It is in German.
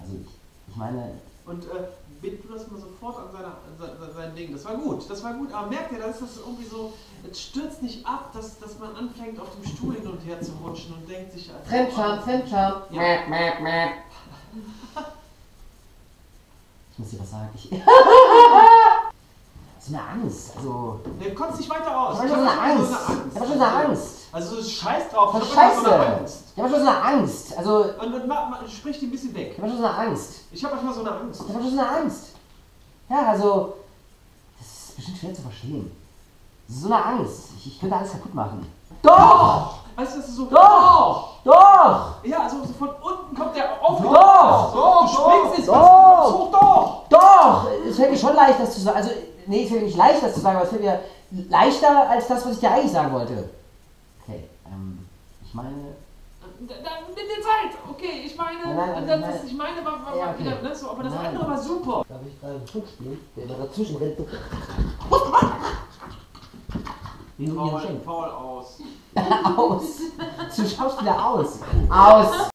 Also ich, ich meine, Und äh, bind du das mal sofort an, seiner, an sein, Ding. Das war gut, das war gut. Aber merkt ihr, da ist das irgendwie so, es stürzt nicht ab, dass, dass man anfängt auf dem Stuhl hin und her zu rutschen und denkt sich... also, Fremdscham, Fremdscham. Ja. Mäp, mäp, mäp. Ich muss dir was sagen. Ich. Das ist eine Angst. Also. Ne, du kommst nicht weiter aus. Ich habe schon so eine Angst. So Ich habe schon so eine Angst. Also scheiß drauf, Das ich ist hab immer so eine scheiße. Angst. Ich habe schon so eine Angst. Also. Und, und ma, ma, sprich die ein bisschen weg. Ich habe schon so eine Angst. Ich habe manchmal so eine Angst. Ich habe schon so eine Angst. Ja, also. Das ist bestimmt schwer zu verstehen. Das ist so eine Angst. Ich, ich könnte alles kaputt machen. Doch! Weißt du, das ist so... Doch! Doch! Ja, also so von unten kommt der auf. Doch! Doch! Du springst jetzt Doch! hoch, doch! Doch! Es fällt mir schon leicht, das zu sagen. Also, nee, es fällt mir nicht leicht, das zu sagen, aber es fällt mir leichter als das, was ich dir eigentlich sagen wollte. Okay, ähm, ich meine. Dann nimm dir Zeit. Okay, ich meine, Nein, nein, das, nein. ich meine, war, war, Ja, okay. wieder, ne, so, aber das Nein. andere war super. Darf ich gerade einen Flug spielen? Der immer dazwischen rennt. Wie Paul. Paul aus. Aus! Du schaust wieder aus. Aus!